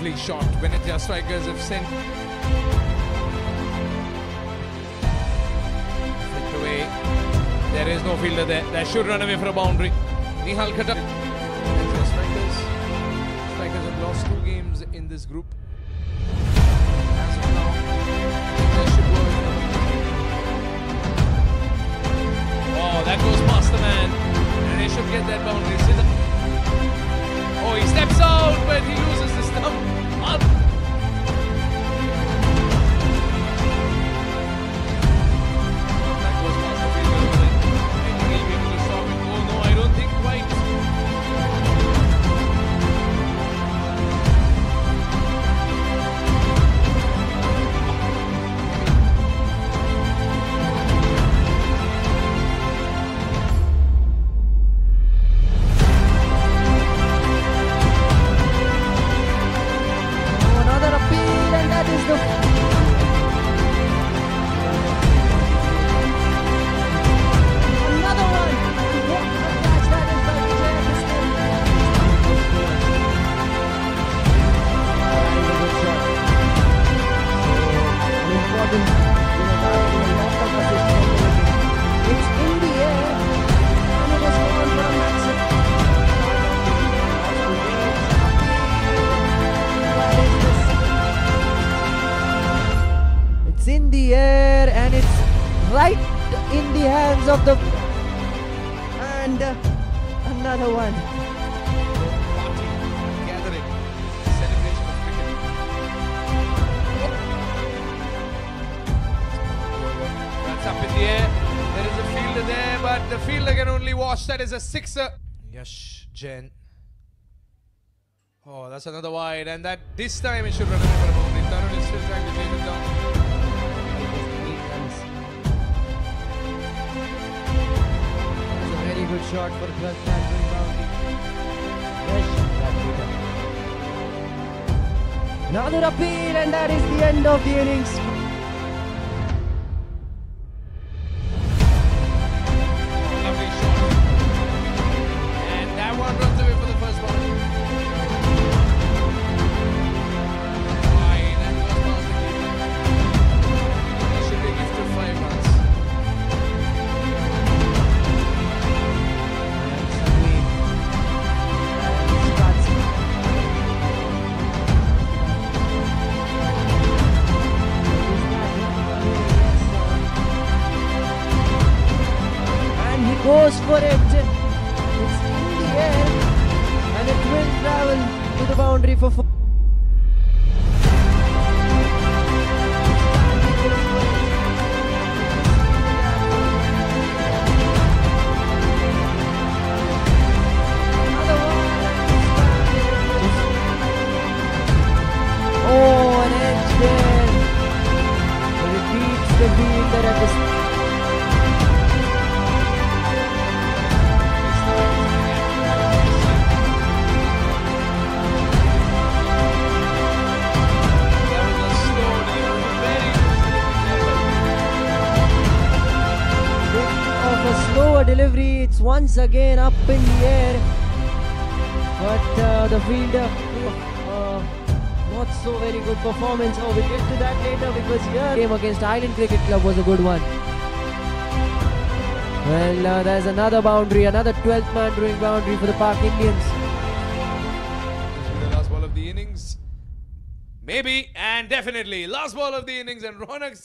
Lovely shot. Venezia strikers have sent flicked away. There is no fielder there. That should run away for a boundary. Nihal Khattar. Venezia strikers. Strikers have lost two games in this group. Oh, that goes past the man. And they should get that boundary. Oh, he steps out, but he loses the stump. Up. Right in the hands of the. And uh, another one. Party, gathering, celebration of cricket. That's up in the air. There is a fielder there, but the fielder can only watch. That is a sixer. Yes, Jain. Oh, that's another wide, and that this time it should run away for a boundary. Tarun is still trying to chase it down. For 12th man going boundary. Yes, that. Another appeal, and that is the end of the innings. And for it. It's in the air, and it will travel to the boundary for delivery. It's once again up in the air. But uh, the fielder, uh, not so very good performance. Oh, we'll get to that later because here game against Island Cricket Club was a good one. Well, uh, there's another boundary, another 12th man doing boundary for the Park Indians. The last ball of the innings. Maybe and definitely last ball of the innings, and Ronak.